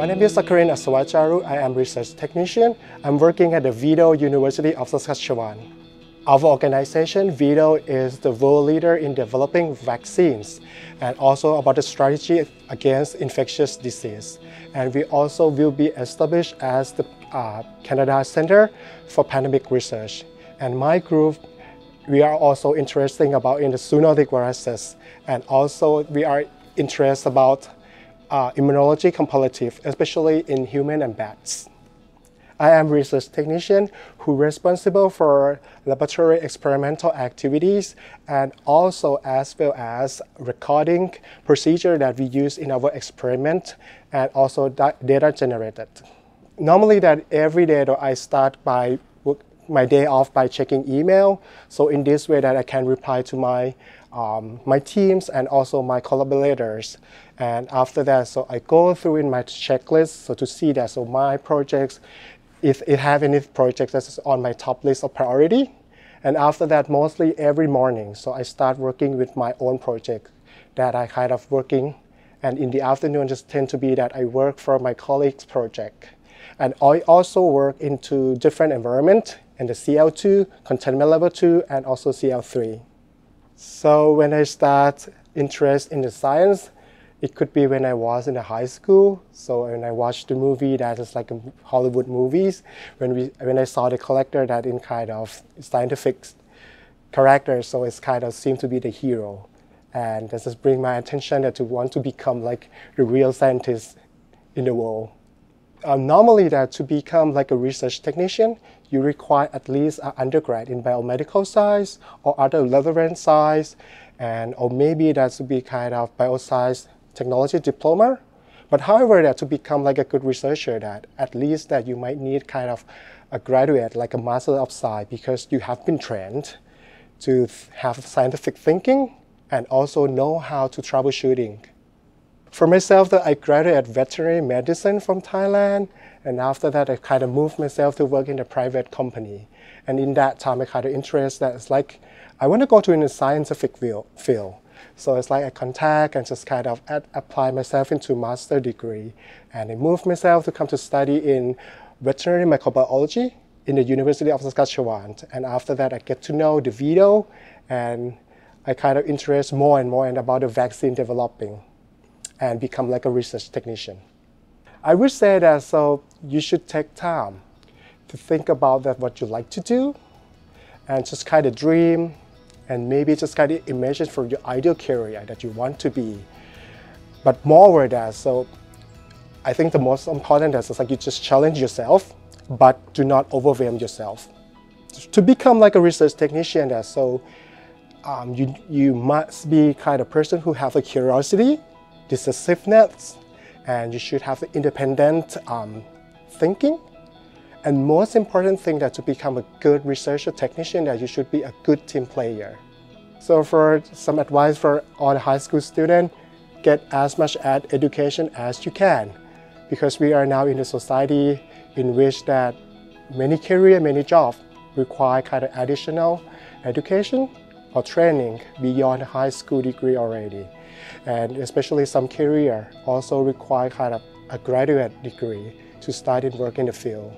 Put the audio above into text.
My name is Sakarin Asavajaru. I am research technician. I'm working at the VIDO University of Saskatchewan. Our organization, VIDO, is the world leader in developing vaccines and also about the strategy against infectious disease. And we also will be established as the uh, Canada Center for Pandemic Research. And my group, we are also interested about in the zoonotic viruses. And also we are interested about uh, immunology comparative, especially in human and bats. I am research technician who responsible for laboratory experimental activities and also as well as recording procedure that we use in our experiment and also data generated. Normally that every day though, I start by my day off by checking email. So in this way that I can reply to my um, my teams and also my collaborators. And after that, so I go through in my checklist so to see that so my projects, if it have any projects that's on my top list of priority. And after that, mostly every morning, so I start working with my own project that I kind of working. And in the afternoon, just tend to be that I work for my colleagues' project. And I also work into different environment in the CL2, containment level 2, and also CL3. So when I start interest in the science, it could be when I was in the high school. So when I watched the movie that is like a Hollywood movies, when we when I saw the collector that in kind of scientific character, so it's kind of seemed to be the hero. And this just bring my attention that to want to become like the real scientist in the world. Normally that to become like a research technician, you require at least an undergrad in biomedical science or other relevant science, and or maybe that to be kind of bioscience technology diploma. But however, that to become like a good researcher, that at least that you might need kind of a graduate, like a master of science, because you have been trained to have scientific thinking and also know how to troubleshooting. For myself, I graduated veterinary medicine from Thailand, and after that, I kind of moved myself to work in a private company. And in that time, I kind of interest that it's like, I want to go to in a scientific field. So it's like I contact and just kind of apply myself into master degree. And I moved myself to come to study in veterinary microbiology in the University of Saskatchewan. And after that, I get to know the VIDO, and I kind of interest more and more in about the vaccine developing and become like a research technician. I would say that so you should take time to think about that what you like to do and just kind of dream and maybe just kind of imagine for your ideal career that you want to be. But moreover that, so I think the most important is like you just challenge yourself, but do not overwhelm yourself. To become like a research technician, so um, you you must be kind of person who have a curiosity decisiveness, and you should have independent um, thinking. And most important thing that to become a good researcher technician that you should be a good team player. So for some advice for all high school students, get as much ed education as you can because we are now in a society in which that many career, many jobs require kind of additional education or training beyond high school degree already. And especially some career also require kind of a graduate degree to start and work in the field.